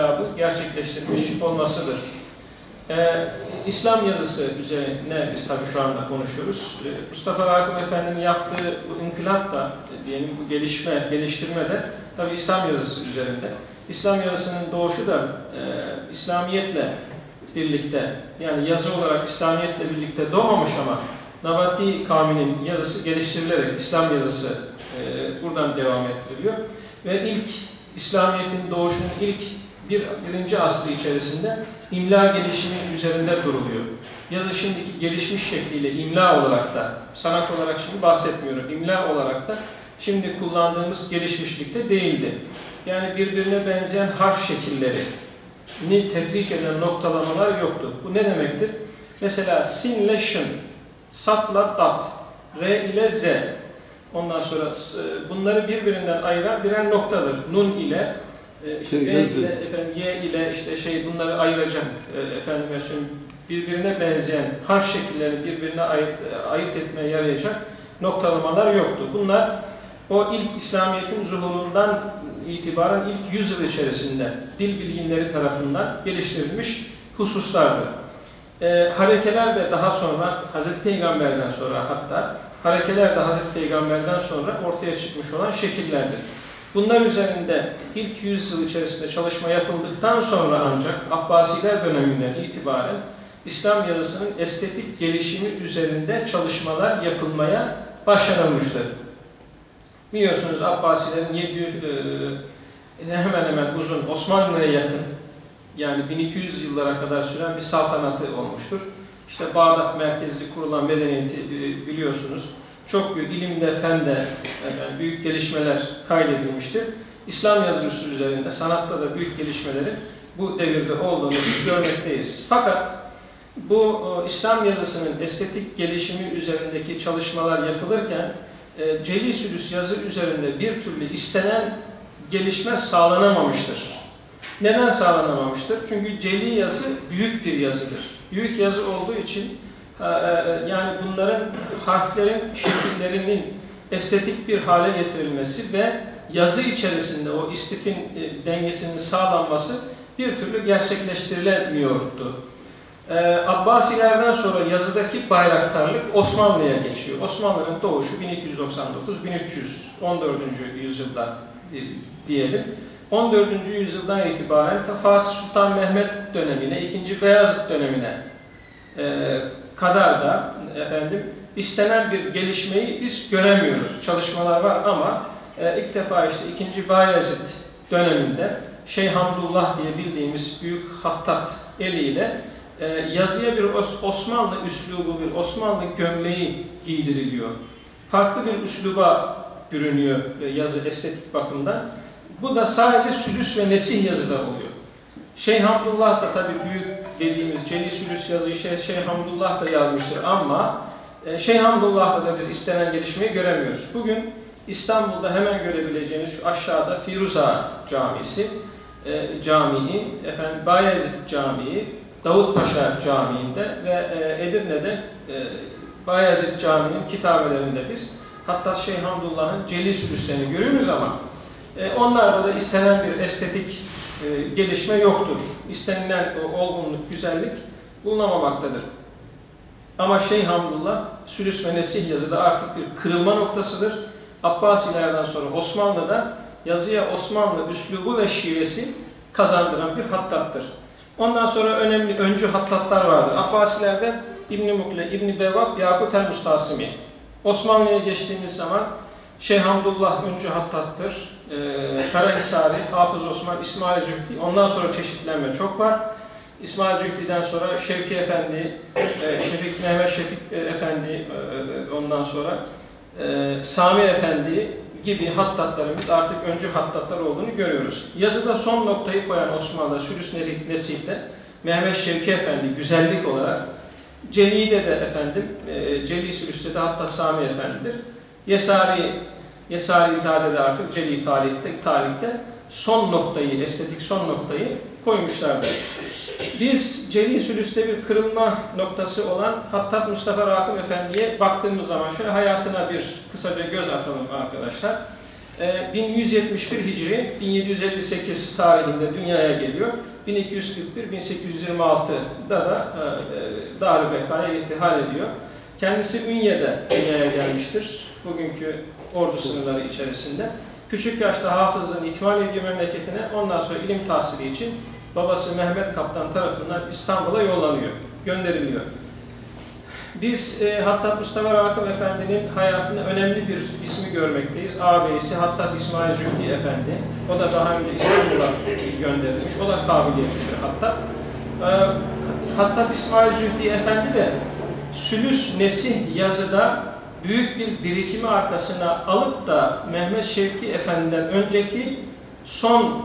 inkılabı gerçekleştirmiş olmasıdır. Ee, İslam yazısı üzerine biz tabii şu anda konuşuyoruz. Ee, Mustafa Rakım Efendi'nin yaptığı bu inkılap da, diyelim bu gelişme, geliştirme de tabii İslam yazısı üzerinde. İslam yazısının doğuşu da e, İslamiyetle birlikte, yani yazı olarak İslamiyetle birlikte doğmamış ama Nabati kavminin yazısı geliştirilerek İslam yazısı e, buradan devam ettiriliyor. Ve ilk İslamiyet'in doğuşunun ilk bir, birinci asrı içerisinde imla gelişimi üzerinde duruluyor. Yazı şimdiki gelişmiş şekliyle imla olarak da, sanat olarak şimdi bahsetmiyorum, imla olarak da şimdi kullandığımız gelişmişlikte değildi. Yani birbirine benzeyen harf şekilleri ni tefrik eden noktalamalar yoktu. Bu ne demektir? Mesela sin ile şın, satla dat, re ile z. Ondan sonra e, bunları birbirinden ayıran birer noktadır. Nun ile e, işte Şey, yazı. ile efendim y ile işte şey bunları ayıracak e, efendime söyleyeyim birbirine benzeyen harf şekillerini birbirine ayırt, e, ayırt etmeye yarayacak noktalamalar yoktu. Bunlar o ilk İslamiyet'in zuhurundan itibaren ilk yüzyıl içerisinde dil bilginleri tarafından geliştirilmiş hususlardır. E, harekeler de daha sonra Hazreti Peygamber'den sonra hatta harekeler de Hazreti Peygamber'den sonra ortaya çıkmış olan şekillerdir. Bunlar üzerinde ilk yüzyıl içerisinde çalışma yapıldıktan sonra ancak Abbasiler döneminden itibaren İslam yazısının estetik gelişimi üzerinde çalışmalar yapılmaya başlanılmıştır. Biliyorsunuz Abbasilerin 700 e, hemen hemen uzun Osmanlı'ya yakın yani 1200 yıllara kadar süren bir saltanatı olmuştur. İşte Bağdat merkezli kurulan medeniyeti e, biliyorsunuz. Çok büyük ilimde, fende efendim, büyük gelişmeler kaydedilmiştir. İslam yazısı üzerinde, sanatta da büyük gelişmelerin bu devirde olduğunu biz görmekteyiz. Fakat bu e, İslam yazısının estetik gelişimi üzerindeki çalışmalar yapılırken e, Celi yazı üzerinde bir türlü istenen gelişme sağlanamamıştır. Neden sağlanamamıştır? Çünkü Celi yazı büyük bir yazıdır. Büyük yazı olduğu için yani bunların harflerin şekillerinin estetik bir hale getirilmesi ve yazı içerisinde o istifin e, dengesinin sağlanması bir türlü gerçekleştirilemiyordu. Ee, Abbasilerden sonra yazıdaki bayraktarlık Osmanlı'ya geçiyor. Osmanlı'nın doğuşu 1299-1314. yüzyılda e, diyelim. 14. yüzyıldan itibaren Fatih Sultan Mehmet dönemine, 2. Beyazıt dönemine e, kadar da efendim istenen bir gelişmeyi biz göremiyoruz. Çalışmalar var ama e, ilk defa işte 2. Bayezid döneminde Şeyh Hamdullah diye bildiğimiz büyük hattat eliyle e, yazıya bir Os Osmanlı üslubu, bir Osmanlı gömleği giydiriliyor. Farklı bir üsluba bürünüyor e, yazı estetik bakımdan. Bu da sadece sülüs ve nesih yazıda oluyor. Şeyh Hamdullah da tabii büyük dediğimiz Celi Sülüs yazıyı şey, Şeyh Hamdullah da yazmıştır ama e, Şeyh Hamdullah'ta da biz istenen gelişmeyi göremiyoruz. Bugün İstanbul'da hemen görebileceğiniz şu aşağıda Firuza Camisi, e, Camii, efendim Bayezid Camii, Davutpaşa Camii'nde ve e, Edirne'de e, Bayezid Camii'nin kitabelerinde biz hatta Şeyh Hamdullah'ın Celi Sülüslerini görüyoruz ama e, onlarda da istenen bir estetik e, gelişme yoktur. İstenilen o olgunluk, güzellik bulunamamaktadır. Ama Şeyh Hamdullah Sülüs ve Nesih yazıda artık bir kırılma noktasıdır. Abbasilerden sonra Osmanlı'da yazıya Osmanlı üslubu ve şivesi kazandıran bir hattattır. Ondan sonra önemli öncü hattatlar vardır. Abbasilerde İbn-i Mukle, İbn-i Bevvab, Yakut el-Mustasimi. Osmanlı'ya geçtiğimiz zaman Şeyh Hamdullah öncü hattattır. Ee, Karahisari, Hafız Osman, İsmail Zühdi. Ondan sonra çeşitlenme çok var. İsmail Zühdi'den sonra Şevki Efendi, e, Şefik Mehmet Şefik e, Efendi e, ondan sonra e, Sami Efendi gibi hattatlarımız artık öncü hattatlar olduğunu görüyoruz. Yazıda son noktayı koyan Osmanlı Sülüs Nesih'te Mehmet Şevki Efendi güzellik olarak Celi'de de efendim, e, Celi Sülüs'te de hatta Sami Efendi'dir. Yesari, Yesari Zade de artık Celi tarihte, tarihte son noktayı, estetik son noktayı koymuşlardır. Biz Celi Sülüs'te bir kırılma noktası olan Hattat Mustafa Rakım Efendi'ye baktığımız zaman şöyle hayatına bir kısaca göz atalım arkadaşlar. E, 1171 Hicri, 1758 tarihinde dünyaya geliyor. 1241-1826'da da e, e, irtihal ediyor. Kendisi Ünye'de dünyaya gelmiştir. Bugünkü ordu sınırları içerisinde. Küçük yaşta hafızlığını ikmal ediyor memleketine. Ondan sonra ilim tahsili için babası Mehmet Kaptan tarafından İstanbul'a yollanıyor, gönderiliyor. Biz e, Hattat Mustafa Rakım Efendi'nin hayatında önemli bir ismi görmekteyiz. Ağabeyisi Hattat İsmail Zühdi Efendi. O da daha önce İstanbul'a gönderilmiş. O da kabiliyetli bir Hattat. E, Hattat İsmail Zühdi Efendi de Sülüs Nesih yazıda büyük bir birikimi arkasına alıp da Mehmet Şevki Efendi'den önceki son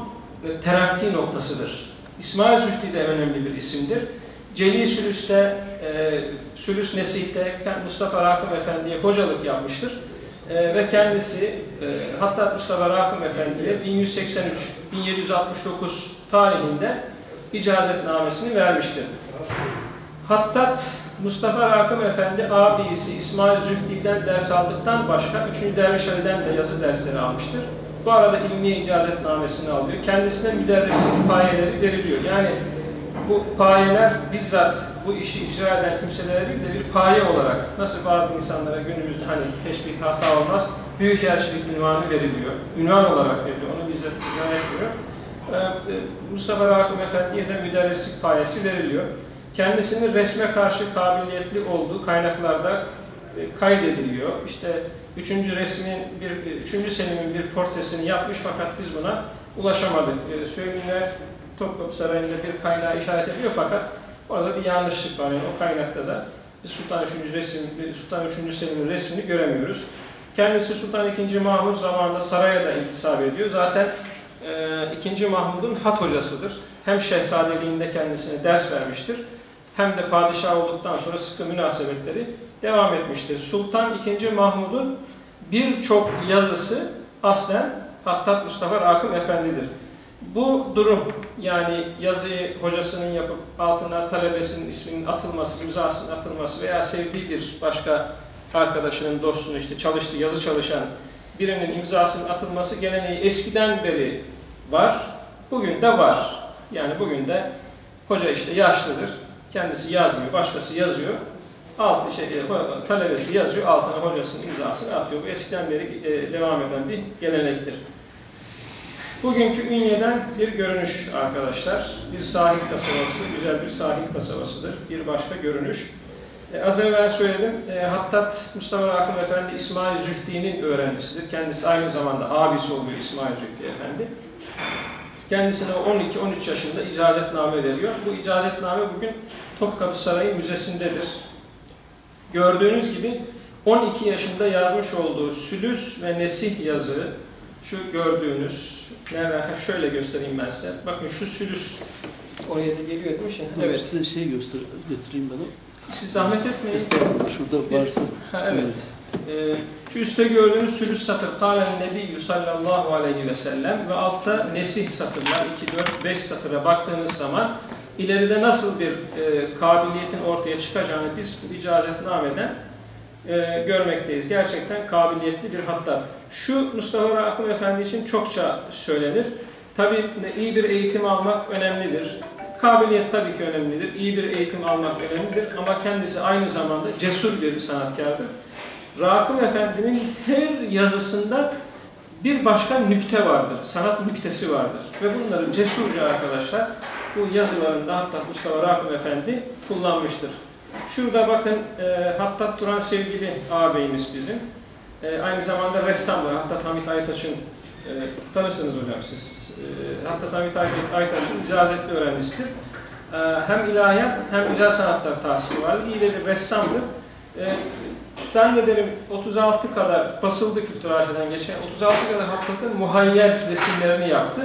terakki noktasıdır. İsmail Zühdi de önemli bir isimdir. Celi Sülüs'te, e, Sülüs Nesih'te Mustafa Rakım Efendi'ye hocalık yapmıştır. E, ve kendisi e, hatta Mustafa Rakım Efendi'ye 1183-1769 tarihinde icazetnamesini vermiştir. Hattat Mustafa Rakım Efendi abisi İsmail Zühdi'den ders aldıktan başka 3. Derviş Ali'den de yazı dersleri almıştır. Bu arada ilmi icazetnamesini alıyor. Kendisine müderrisin payeleri veriliyor. Yani bu payeler bizzat bu işi icra eden kimselere değil de bir paye olarak nasıl bazı insanlara günümüzde hani teşbih hata olmaz, büyük elçilik ünvanı veriliyor. Ünvan olarak veriliyor. Onu bizzat icra etmiyor. Ee, Mustafa Rakım Efendi'ye de müderrislik payesi veriliyor. Kendisinin resme karşı kabiliyetli olduğu kaynaklarda e, kaydediliyor. İşte üçüncü resmin bir üçüncü Selim'in bir portresini yapmış fakat biz buna ulaşamadık. E, Söylümler Topkapı Sarayı'nda bir kaynağı işaret ediyor fakat orada bir yanlışlık var. Yani o kaynakta da biz Sultan 3. resim Sultan 3. Selim'in resmini göremiyoruz. Kendisi Sultan II. Mahmud zamanında saraya da intisap ediyor. Zaten e, 2. Mahmud'un hat hocasıdır. Hem şehzadeliğinde kendisine ders vermiştir hem de padişah olduktan sonra sıkı münasebetleri devam etmiştir. Sultan II. Mahmud'un birçok yazısı aslen Hattat Mustafa Rakım Efendi'dir. Bu durum yani yazıyı hocasının yapıp altına talebesinin isminin atılması, imzasının atılması veya sevdiği bir başka arkadaşının, dostunun işte çalıştığı, yazı çalışan birinin imzasının atılması geleneği eskiden beri var. Bugün de var. Yani bugün de hoca işte yaşlıdır Kendisi yazmıyor, başkası yazıyor. Altı şey, e, talebesi yazıyor, altına hocasının imzasını atıyor. Bu eskiden beri e, devam eden bir gelenektir. Bugünkü Ünye'den bir görünüş arkadaşlar. Bir sahil kasabasıdır, güzel bir sahil kasabasıdır. Bir başka görünüş. E, az evvel söyledim, e, Hattat Mustafa Rakım Efendi İsmail Zühdi'nin öğrencisidir. Kendisi aynı zamanda abisi oluyor İsmail Zühdi Efendi. Kendisine 12-13 yaşında icazetname veriyor. Bu icazetname bugün Topkapı Sarayı Müzesi'ndedir. Gördüğünüz gibi 12 yaşında yazmış olduğu Sülüs ve Nesih yazı, şu gördüğünüz, nereden, şöyle göstereyim ben size. Bakın şu Sülüs, oraya da geliyor değil mi? Şimdi? Evet. Size şey göster, götüreyim bana. Siz zahmet etmeyin. Şurada varsa. Ha, evet. evet. Ee, şu üstte gördüğünüz sülüs satır Kâlen Nebiyyü sallallahu aleyhi ve sellem ve altta nesih satırlar 2, 4, 5 satıra baktığınız zaman ileride nasıl bir e, kabiliyetin ortaya çıkacağını biz bu icazetnameden e, görmekteyiz. Gerçekten kabiliyetli bir hatta. Şu Mustafa Rakım Efendi için çokça söylenir. Tabi iyi bir eğitim almak önemlidir. Kabiliyet tabii ki önemlidir. İyi bir eğitim almak önemlidir. Ama kendisi aynı zamanda cesur bir sanatkardır. Rakım Efendi'nin her yazısında bir başka nükte vardır, sanat nüktesi vardır. Ve bunları cesurca arkadaşlar bu yazılarında hatta Mustafa Rakım Efendi kullanmıştır. Şurada bakın e, Hattat Turan sevgili ağabeyimiz bizim. E, aynı zamanda ressamdır. Hattat Hamit Aytaç'ın e, tanırsınız hocam siz. E, Hattat Hamit Aytaç'ın icazetli öğrencisidir. E, hem ilahiyat hem güzel sanatlar tahsili vardır. İyi de bir ressamdır. E, zannederim 36 kadar basıldı kültür geçen 36 kadar Hattat'ın muhayyer resimlerini yaptı.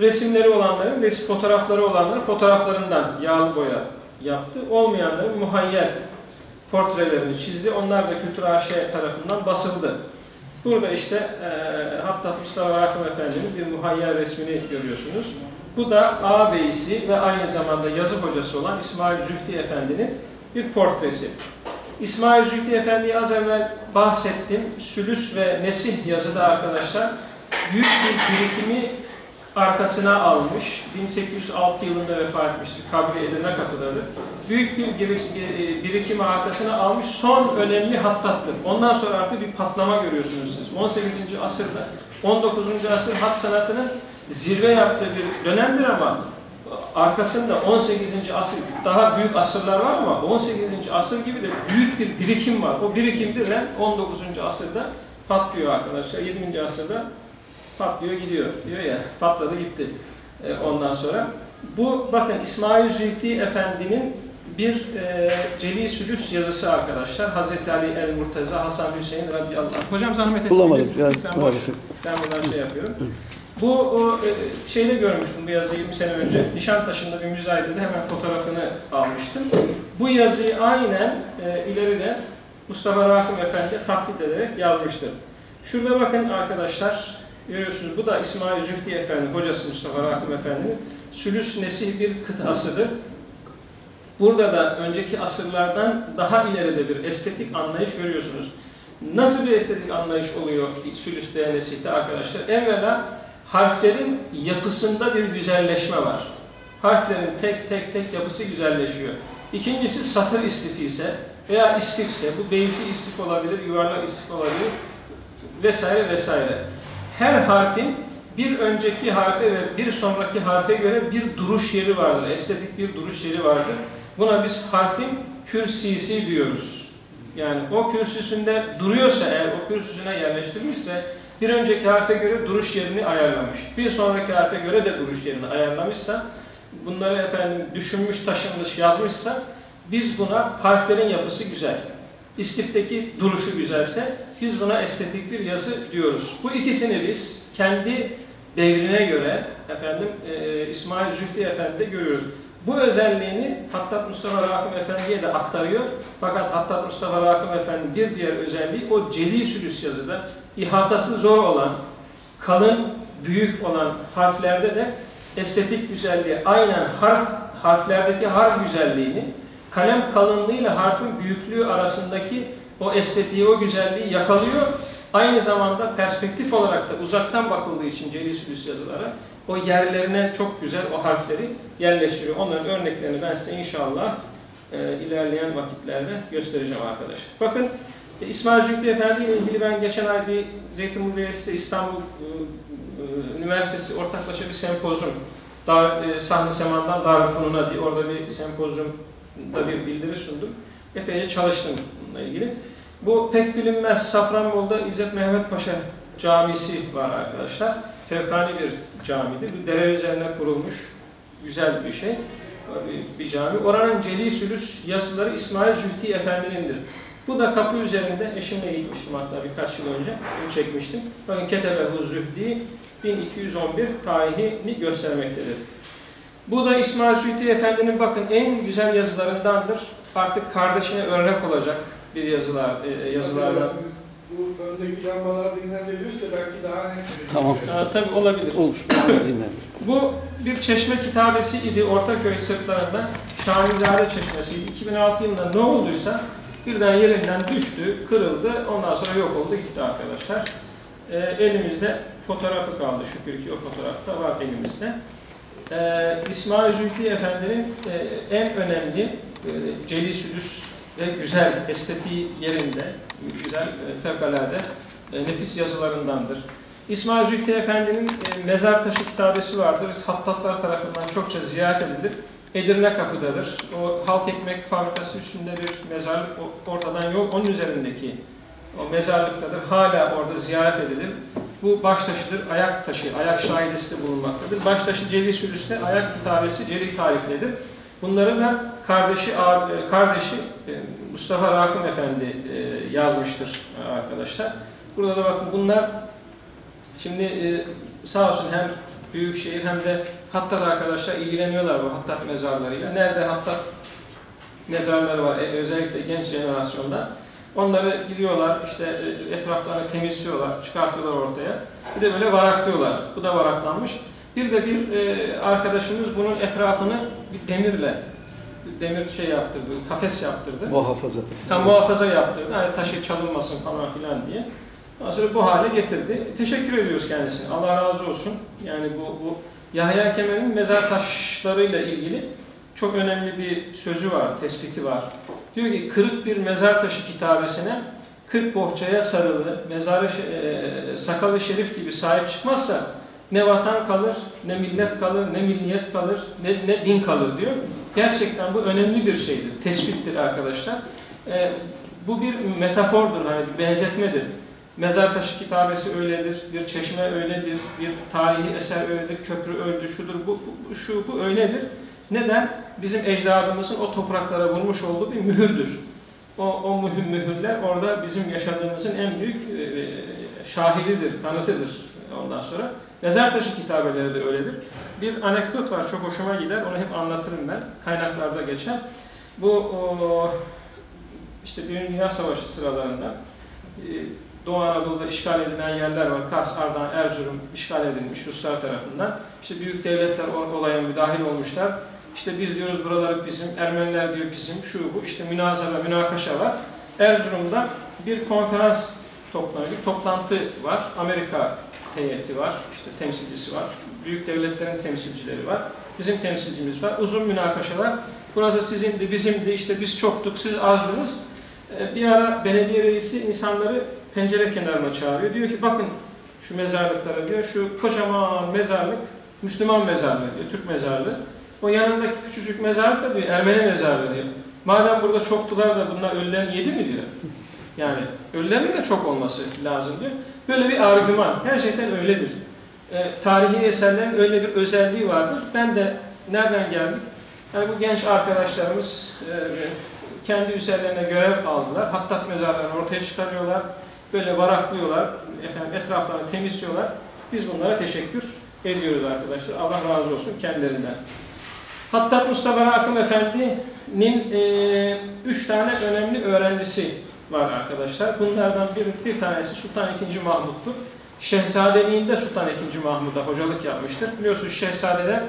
Resimleri olanların, resim fotoğrafları olanların fotoğraflarından yağlı boya yaptı. Olmayanların muhayyer portrelerini çizdi. Onlar da Kültür AŞ tarafından basıldı. Burada işte e, Hattat Mustafa Rakım Efendi'nin bir muhayyer resmini görüyorsunuz. Bu da ağabeyisi ve aynı zamanda yazı hocası olan İsmail Zühdi Efendi'nin bir portresi. İsmail Zühdi Efendi'yi az evvel bahsettim. Sülüs ve Nesih yazıda arkadaşlar büyük bir birikimi arkasına almış. 1806 yılında vefat etmiştir. Kabri Edirne kapıdadır. Büyük bir e, birikimi arkasına almış. Son önemli hattattır. Ondan sonra artık bir patlama görüyorsunuz siz. 18. asırda 19. asır hat sanatının zirve yaptığı bir dönemdir ama arkasında 18. asır daha büyük asırlar var ama 18. asır gibi de büyük bir birikim var. O birikim birden 19. asırda patlıyor arkadaşlar. 20. asırda patlıyor gidiyor diyor ya patladı gitti e, ondan sonra. Bu bakın İsmail Zühdi Efendi'nin bir e, Celi Sülüs yazısı arkadaşlar. Hazreti Ali El Murteza Hasan Hüseyin radıyallahu anh. Hocam zahmet etmeyin. Bulamadım. Lütfen, Ya, lütfen boş. Ben bundan şey yapıyorum. Bu o, e, şeyde görmüştüm bu yazıyı 20 sene önce. Nişantaşı'nda bir müzayedede hemen fotoğrafını almıştım. Bu yazıyı aynen e, ileride Mustafa Rakım Efendi taklit ederek yazmıştır. Şurada bakın arkadaşlar, görüyorsunuz bu da İsmail Zühdi Efendi, hocası Mustafa Rakım Efendi'nin Sülüs Nesih bir kıtasıdır. Burada da önceki asırlardan daha ileride bir estetik anlayış görüyorsunuz. Nasıl bir estetik anlayış oluyor Sülüs'te, Nesih'te arkadaşlar? Evvela harflerin yapısında bir güzelleşme var. Harflerin tek tek tek yapısı güzelleşiyor. İkincisi satır istifi ise veya istifse, bu beysi istif olabilir, yuvarlak istif olabilir vesaire vesaire. Her harfin bir önceki harfe ve bir sonraki harfe göre bir duruş yeri vardır. Estetik bir duruş yeri vardır. Buna biz harfin kürsisi diyoruz. Yani o kürsüsünde duruyorsa eğer o kürsüsüne yerleştirmişse bir önceki harfe göre duruş yerini ayarlamış. Bir sonraki harfe göre de duruş yerini ayarlamışsa bunları efendim düşünmüş, taşınmış, yazmışsa biz buna harflerin yapısı güzel. İstifteki duruşu güzelse biz buna estetik bir yazı diyoruz. Bu ikisini biz kendi devrine göre efendim e, İsmail Zühdi Efendi'de görüyoruz. Bu özelliğini Hattat Mustafa Rakım Efendi'ye de aktarıyor. Fakat Hattat Mustafa Rakım Efendi bir diğer özelliği o celi sülüs yazıda ihatası zor olan, kalın, büyük olan harflerde de estetik güzelliği aynen harf harflerdeki harf güzelliğini kalem kalınlığıyla harfin büyüklüğü arasındaki o estetiği, o güzelliği yakalıyor. Aynı zamanda perspektif olarak da uzaktan bakıldığı için celi sülüs yazılara o yerlerine çok güzel o harfleri yerleştiriyor. Onların örneklerini ben size inşallah e, ilerleyen vakitlerde göstereceğim arkadaşlar. Bakın e, İsmail Zühtü Efendi ile ilgili ben geçen ay bir Zeytinburnu Üniversitesi İstanbul e, e, Üniversitesi ortaklaşa bir sempozyum Dar, e, Sahne Seman'dan Darülfünun'a diye orada bir sempozyumda bir bildiri sundum. Epeyce çalıştım bununla ilgili. Bu pek bilinmez Safranbolu'da İzzet Mehmet Paşa Camisi var arkadaşlar. Fevkani bir camidir. Bir dere üzerine kurulmuş güzel bir şey. Bir, cami. Oranın Celi Sülüs yazıları İsmail Zühti Efendi'nindir. Bu da kapı üzerinde eşimle gitmiştim hatta birkaç yıl önce. Bunu çekmiştim. Bakın Ketebehu Zühdi 1211 tarihini göstermektedir. Bu da İsmail Zühti Efendi'nin bakın en güzel yazılarındandır. Artık kardeşine örnek olacak bir yazılar e, yazılardan. Affedersiniz, Bu öndeki lambalar dinlendirilirse belki daha net bir Tamam. Aa, tabii olabilir. Olur. Bu bir çeşme kitabesi idi Ortaköy sırtlarında. Şahinzade Çeşmesi'ydi. 2006 yılında ne olduysa birden yerinden düştü, kırıldı. Ondan sonra yok oldu gitti arkadaşlar. Ee, elimizde fotoğrafı kaldı şükür ki o fotoğrafta var elimizde. Ee, İsmail Zülfi Efendi'nin e, en önemli e, Celi Sülüs ve güzel estetiği yerinde, güzel e, fevkalade e, nefis yazılarındandır. İsmail Zühti Efendi'nin e, mezar taşı kitabesi vardır. Hattatlar tarafından çokça ziyaret edilir. Edirne kapıdadır. O halk ekmek fabrikası üstünde bir mezarlık ortadan yok. Onun üzerindeki o mezarlıktadır. Hala orada ziyaret edilir. Bu baş taşıdır. Ayak taşı, ayak şahidesi de bulunmaktadır. Baş taşı Celi Sülüs'te, ayak kitabesi Celi tarihlidir. Bunları da kardeşi, abi- kardeşi e, Mustafa Rakım Efendi e, yazmıştır e, arkadaşlar. Burada da bakın bunlar Şimdi e, sağ olsun hem Büyükşehir hem de Hattat arkadaşlar ilgileniyorlar bu Hattat mezarlarıyla. Nerede Hattat mezarları var e, özellikle genç jenerasyonda. Onları gidiyorlar işte e, etraflarını temizliyorlar, çıkartıyorlar ortaya. Bir de böyle varaklıyorlar. Bu da varaklanmış. Bir de bir e, arkadaşımız bunun etrafını bir demirle demir şey yaptırdı, kafes yaptırdı. Muhafaza. Tam muhafaza yaptırdı. Hani taşı çalınmasın falan filan diye. Ondan sonra bu hale getirdi. Teşekkür ediyoruz kendisine. Allah razı olsun. Yani bu, bu Yahya Kemal'in mezar taşlarıyla ilgili çok önemli bir sözü var, tespiti var. Diyor ki kırık bir mezar taşı kitabesine 40 bohçaya sarılı, mezarı e, sakalı şerif gibi sahip çıkmazsa ne vatan kalır, ne millet kalır, ne milliyet kalır, ne, ne din kalır diyor. Gerçekten bu önemli bir şeydir, tespittir arkadaşlar. E, bu bir metafordur, hani bir benzetmedir. Mezar taşı kitabesi öyledir, bir çeşme öyledir, bir tarihi eser öyledir, köprü öyledir, şudur, bu, bu, şu, bu öyledir. Neden? Bizim ecdadımızın o topraklara vurmuş olduğu bir mühürdür. O, o mühür, mühürler orada bizim yaşadığımızın en büyük e, şahididir, kanıtıdır ondan sonra. Mezar taşı kitabeleri de öyledir. Bir anekdot var, çok hoşuma gider, onu hep anlatırım ben, kaynaklarda geçer. Bu o, işte Birinci Dünya Savaşı sıralarında e, Doğu Anadolu'da işgal edilen yerler var. Kars, Ardahan, Erzurum işgal edilmiş Ruslar tarafından. İşte büyük devletler olaya müdahil olmuşlar. İşte biz diyoruz buraları bizim, Ermeniler diyor bizim, şu bu. İşte münazara, münakaşa var. Erzurum'da bir konferans toplanıyor, bir toplantı var. Amerika heyeti var, işte temsilcisi var. Büyük devletlerin temsilcileri var. Bizim temsilcimiz var. Uzun münakaşalar. Burası sizindi, bizimdi, işte biz çoktuk, siz azdınız. Ee, Bir ara belediye reisi insanları pencere kenarına çağırıyor. Diyor ki bakın şu mezarlıklara diyor, şu kocaman mezarlık Müslüman mezarlığı diyor, Türk mezarlığı. O yanındaki küçücük mezarlık da diyor, Ermeni mezarlığı diyor. Madem burada çoktular da bunlar ölülerin yedi mi diyor. Yani ölülerin de çok olması lazım diyor. Böyle bir argüman. Gerçekten öyledir. E, tarihi eserlerin öyle bir özelliği vardır. Ben de nereden geldik? Yani bu genç arkadaşlarımız e, kendi üzerlerine görev aldılar. Hattat mezarlarını ortaya çıkarıyorlar. Böyle varaklıyorlar. Efendim etraflarını temizliyorlar. Biz bunlara teşekkür ediyoruz arkadaşlar. Allah razı olsun kendilerinden. Hattat Mustafa Rakım Efendi'nin e, üç tane önemli öğrencisi var arkadaşlar. Bunlardan bir, bir tanesi Sultan II. Mahmut'tur. Şehzadeliğinde Sultan II. Mahmud'a hocalık yapmıştır. Biliyorsunuz şehzadeler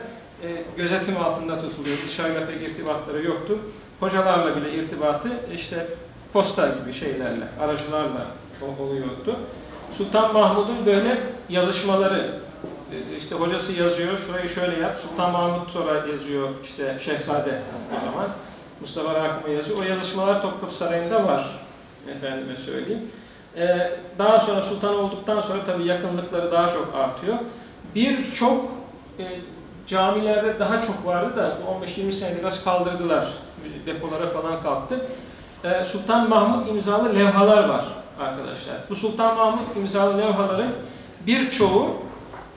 e, gözetim altında tutuluyor. Dışarıyla pek irtibatları yoktu. Hocalarla bile irtibatı işte posta gibi şeylerle, aracılarla oluyordu. Sultan Mahmud'un böyle yazışmaları, işte hocası yazıyor, şurayı şöyle yap, Sultan Mahmud sonra yazıyor, işte Şehzade o zaman, Mustafa Rakım'a yazıyor. O yazışmalar Topkapı Sarayı'nda var, efendime söyleyeyim. Ee, daha sonra sultan olduktan sonra tabii yakınlıkları daha çok artıyor. Birçok e, camilerde daha çok vardı da 15-20 senede biraz kaldırdılar. Depolara falan kalktı. Ee, Sultan Mahmud imzalı levhalar var arkadaşlar. Bu Sultan Mahmud imzalı levhaların birçoğu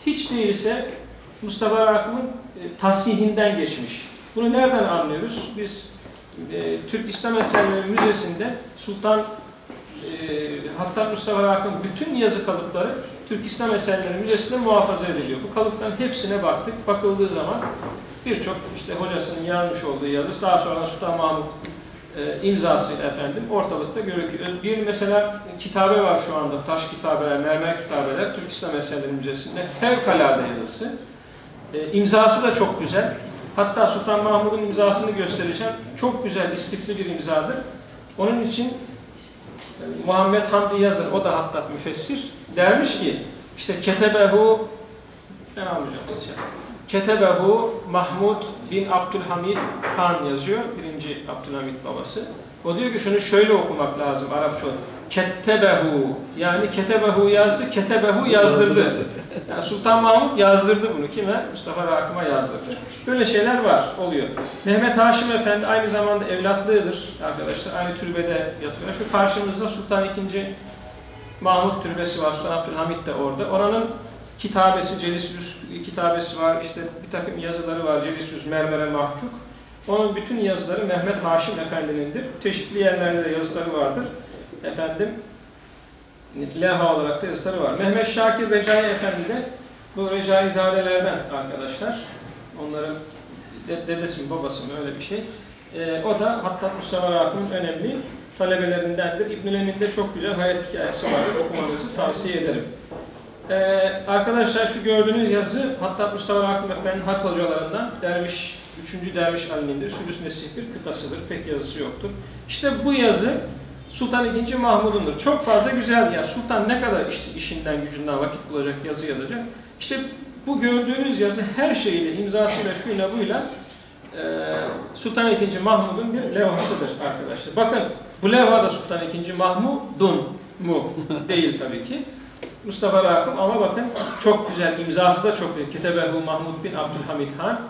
hiç değilse Mustafa Rakım'ın e, tasihinden geçmiş. Bunu nereden anlıyoruz? Biz e, Türk İslam Eserleri Müzesi'nde Sultan e, Hattat Mustafa Rakım bütün yazı kalıpları Türk İslam Eserleri Müzesi'nde muhafaza ediliyor. Bu kalıpların hepsine baktık. Bakıldığı zaman birçok işte hocasının yazmış olduğu yazı, daha sonra Sultan Mahmut e, imzası efendim ortalıkta görüküyor. Bir mesela kitabe var şu anda, taş kitabeler, mermer kitabeler, Türk İslam Eserleri Müzesi'nde fevkalade yazısı. E, imzası da çok güzel. Hatta Sultan Mahmud'un imzasını göstereceğim. Çok güzel, istifli bir imzadır. Onun için e, Muhammed Hamdi Yazır, o da hatta müfessir, dermiş ki işte ketebehu almayacağım size. Ketebehu Mahmud bin Abdülhamid Han yazıyor. Birinci Abdülhamid babası. O diyor ki şunu şöyle okumak lazım Arapça. Kettebehu yani ketebehu yazdı, ketebehu yazdırdı. Yani Sultan Mahmud yazdırdı bunu. Kime? Mustafa Rakım'a yazdırdı. Böyle şeyler var, oluyor. Mehmet Haşim Efendi aynı zamanda evlatlığıdır arkadaşlar. Aynı türbede yatıyor. Şu karşımızda Sultan II. Mahmut Türbesi var. Sultan Abdülhamid de orada. Oranın kitabesi, Celisüs kitabesi var. İşte bir takım yazıları var. Celisüs mermere mahkuk. Onun bütün yazıları Mehmet Haşim Efendi'nindir. Çeşitli yerlerde de yazıları vardır. Efendim, levha olarak da yazıları var. Mehmet Şakir Recai Efendi de bu Recai Zadelerden arkadaşlar. Onların dedesi mi babası mı öyle bir şey. Ee, o da hatta Mustafa Rakım'ın önemli talebelerindendir. İbnül Emin'de çok güzel hayat hikayesi vardır. Okumanızı tavsiye ederim. Ee, arkadaşlar şu gördüğünüz yazı hatta Mustafa Rakım Efendi'nin hat hocalarından Derviş, 3. Derviş Almin'dir. Sülüs Nesih bir kıtasıdır. Pek yazısı yoktur. İşte bu yazı Sultan II. Mahmud'undur. Çok fazla güzel. Ya Sultan ne kadar işte işinden gücünden vakit bulacak, yazı yazacak. İşte bu gördüğünüz yazı her şeyiyle, imzasıyla, şuyla buyla e, Sultan II. Mahmud'un bir levhasıdır arkadaşlar. Bakın bu levha da Sultan II. Mahmud'un mu değil tabii ki. Mustafa Rakım ama bakın çok güzel imzası da çok büyük. Ketebehu Mahmud bin Abdülhamid Han.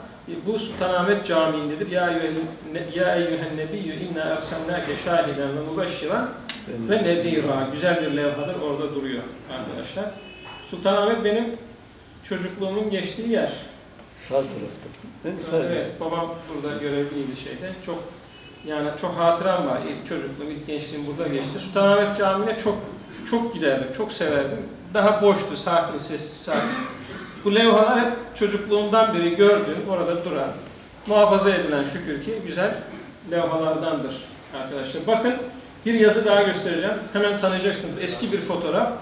Bu Sultanahmet Camii'ndedir. Ya eyyühen- nebiyyü inna ersalnake şahiden ve mübeşşiran ve nedira. Güzel bir levhadır. Orada duruyor arkadaşlar. Sultanahmet benim çocukluğumun geçtiği yer. Sağ tarafta. Değil mi? Sağ Evet, babam burada görevliydi şeyde. Çok yani çok hatıram var. İlk çocukluğum, ilk gençliğim burada geçti. Sultanahmet Camii'ne çok çok giderdim, çok severdim. Daha boştu, sakin, sessiz, sakin. Bu levhalar hep çocukluğumdan beri gördüğüm, orada duran, muhafaza edilen şükür ki güzel levhalardandır arkadaşlar. Bakın bir yazı daha göstereceğim. Hemen tanıyacaksınız. Eski bir fotoğraf.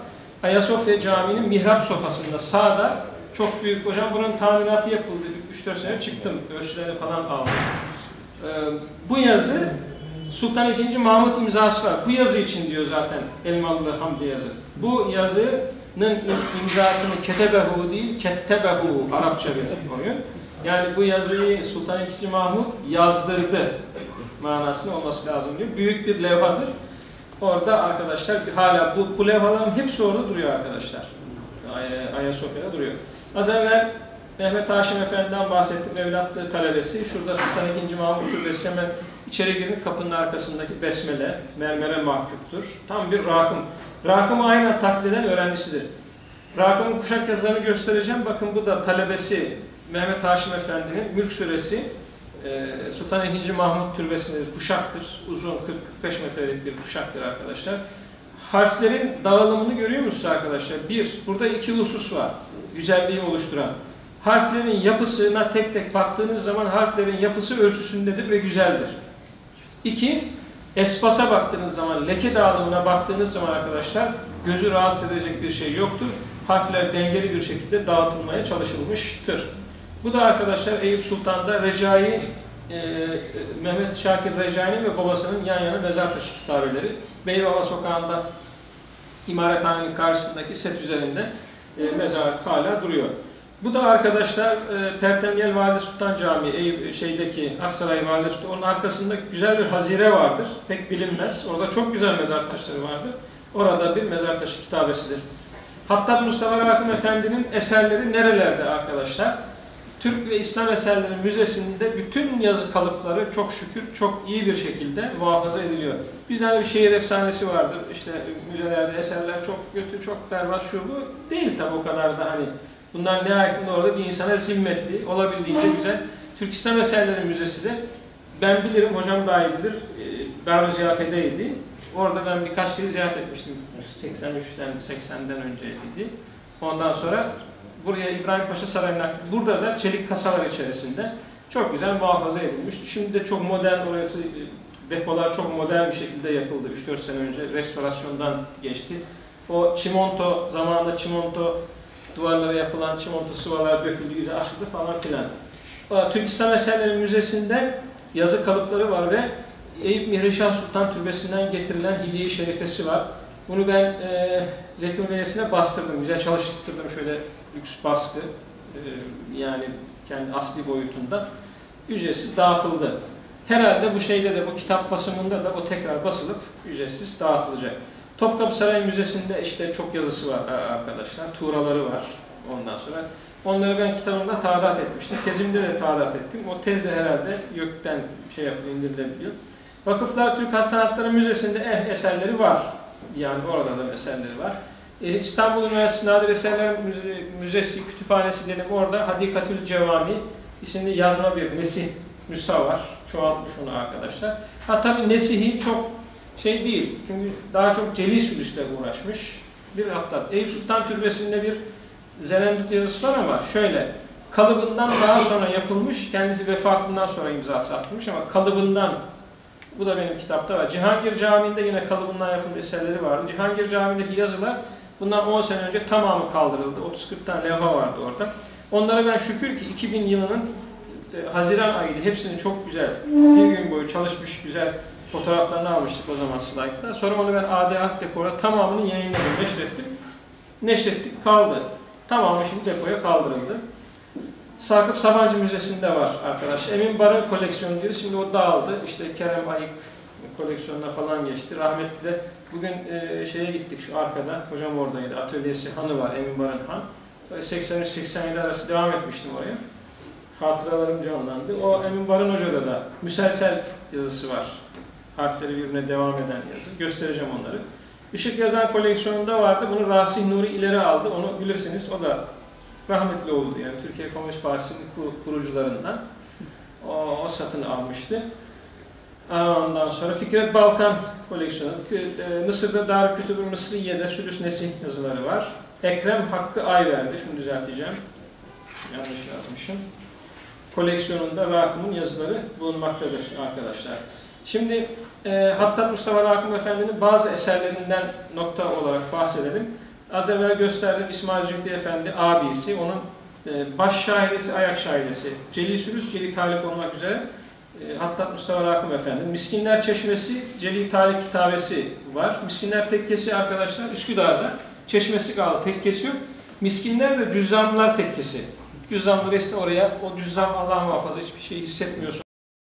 Ayasofya Camii'nin mihrap sofasında sağda çok büyük hocam bunun tamiratı yapıldı. 3-4 sene çıktım. Ölçüleri falan aldım. Ee, bu yazı Sultan II. Mahmut imzası var. Bu yazı için diyor zaten Elmalı Hamdi yazı. Bu yazının imzasını ketebehu değil, kettebehu Arapça bir oyun. Yani bu yazıyı Sultan II. Mahmut yazdırdı manasında olması lazım diyor. Büyük bir levhadır. Orada arkadaşlar hala bu, bu levhaların hepsi orada duruyor arkadaşlar. Ay- Ayasofya'da duruyor. Az evvel Mehmet Haşim Efendi'den bahsettik. Evlatlığı talebesi. Şurada Sultan II. Mahmut Türbesi hemen içeri girip kapının arkasındaki besmele, mermere mahkuptur. Tam bir rakım. Rakımı aynen taklit eden öğrencisidir. Rakımın kuşak yazılarını göstereceğim. Bakın bu da talebesi Mehmet Haşim Efendi'nin Mülk Suresi e, Sultan II. Mahmut Türbesi'nde kuşaktır. Uzun 40-45 metrelik bir kuşaktır arkadaşlar. Harflerin dağılımını görüyor musunuz arkadaşlar? Bir, burada iki husus var. Güzelliği oluşturan. Harflerin yapısına tek tek baktığınız zaman harflerin yapısı ölçüsündedir ve güzeldir. İki, espasa baktığınız zaman, leke dağılımına baktığınız zaman arkadaşlar gözü rahatsız edecek bir şey yoktur. Harfler dengeli bir şekilde dağıtılmaya çalışılmıştır. Bu da arkadaşlar Eyüp Sultan'da Recai, e, Mehmet Şakir Recai'nin ve babasının yan yana mezar taşı kitabeleri. Beybaba Sokağı'nda imarethanenin karşısındaki set üzerinde e, mezar hala duruyor. Bu da arkadaşlar e, Pertemniyel Valide Sultan Camii, Eyüp, şeydeki Aksaray Valide Sultan, onun arkasında güzel bir hazire vardır. Pek bilinmez. Orada çok güzel mezar taşları vardır. Orada bir mezar taşı kitabesidir. Hattat Mustafa Rakım Efendi'nin eserleri nerelerde arkadaşlar? Türk ve İslam Eserleri Müzesi'nde bütün yazı kalıpları çok şükür çok iyi bir şekilde muhafaza ediliyor. Hani bir şehir efsanesi vardır. İşte müzelerde eserler çok kötü, çok berbat şu bu. Değil tabi o kadar da hani. Bunlar nihayetinde orada bir insana zimmetli, olabildiğince güzel. Türk İslam Eserleri Müzesi de ben bilirim, hocam daha iyi bilir. E, Darü Ziyafe'deydi. Orada ben birkaç kere ziyaret etmiştim. 83'ten, 80'den önceydi. Ondan sonra buraya İbrahim Paşa Sarayı'na burada da çelik kasalar içerisinde çok güzel muhafaza edilmiş. Şimdi de çok modern orası depolar çok modern bir şekilde yapıldı. 3-4 sene önce restorasyondan geçti. O çimento zamanında çimento duvarlara yapılan çimento sıvalar döküldü, güzel aşıldı falan filan. O Türk İslam Eserleri Müzesi'nde yazı kalıpları var ve Eyüp Mihrişah Sultan Türbesi'nden getirilen Hilye-i Şerifesi var. Bunu ben e, Zeytin Belediyesi'ne bastırdım. Güzel çalıştırdım şöyle lüks baskı. E, yani kendi asli boyutunda. Ücretsiz dağıtıldı. Herhalde bu şeyde de bu kitap basımında da o tekrar basılıp ücretsiz dağıtılacak. Topkapı Sarayı Müzesi'nde işte çok yazısı var arkadaşlar. Tuğraları var ondan sonra. Onları ben kitabımda taadat etmiştim. Tezimde de taadat ettim. O tez de herhalde YÖK'ten şey yapılıyor, indirilebiliyor. Vakıflar Türk Has Sanatları Müzesi'nde eh, eserleri var. Yani orada da eserleri var. Ee, İstanbul Üniversitesi Nadir Eserler Müze- Müzesi, kütüphanesi dedim orada Hadikatül Cevami isimli yazma bir nesih nüsha var. Çoğaltmış onu arkadaşlar. Ha tabii nesihi çok şey değil. Çünkü daha çok celi sülüsle uğraşmış. Bir hafta. Eyüp Sultan Türbesi'nde bir Zelendut yazısı var ama şöyle kalıbından daha sonra yapılmış, kendisi vefatından sonra imzası atmış ama kalıbından bu da benim kitapta var. Cihangir Camii'nde yine kalıbından yapılmış eserleri vardı. Cihangir Camii'ndeki yazılar bundan 10 sene önce tamamı kaldırıldı. 30-40 tane levha vardı orada. Onlara ben şükür ki 2000 yılının e, Haziran ayıydı. Hepsini çok güzel bir gün boyu çalışmış güzel Fotoğraflarını almıştık o zaman slaytla. Sonra onu ben AD Art Dekor'a tamamını yayınladım, neşrettim. Neşrettik, kaldı. Tamamı şimdi depoya kaldırıldı. Sakıp Sabancı Müzesi'nde var arkadaşlar. Emin Barın koleksiyonu diyor. Şimdi o dağıldı. İşte Kerem Ayık koleksiyonuna falan geçti. Rahmetli de bugün e, şeye gittik şu arkada. Hocam oradaydı. Atölyesi Hanı var. Emin Barın Han. 83-87 arası devam etmiştim oraya. Hatıralarım canlandı. O Emin Barın Hoca'da da müselsel yazısı var. Harfleri birbirine devam eden yazı. Göstereceğim onları. Işık Yazan koleksiyonunda vardı. Bunu Rasih Nuri ileri aldı. Onu bilirsiniz. O da rahmetli oldu. Yani Türkiye Komünist Partisi'nin kur- kurucularından. O, o satın almıştı. Ondan sonra Fikret Balkan koleksiyonu. Kü- e, Mısır'da Darülkütübü Mısriye'de Sülüs Nesih yazıları var. Ekrem Hakkı Ayverdi. Şunu düzelteceğim. Yanlış yazmışım. Koleksiyonunda Rakım'ın yazıları bulunmaktadır arkadaşlar. Şimdi e, Hattat Mustafa Rakım Efendi'nin bazı eserlerinden nokta olarak bahsedelim. Az evvel gösterdiğim İsmail Zühtü Efendi abisi, onun e, baş şairesi, ayak şairesi, Celil Sülüs, Celil Talip olmak üzere e, Hattat Mustafa Rakım Efendi. Miskinler Çeşmesi, Celil Talip kitabesi var. Miskinler Tekkesi arkadaşlar Üsküdar'da. Çeşmesi kaldı, tekkesi yok. Miskinler ve Cüzzamlar Tekkesi. Cüzzamları işte oraya, o cüzzam Allah muhafaza hiçbir şey hissetmiyorsun.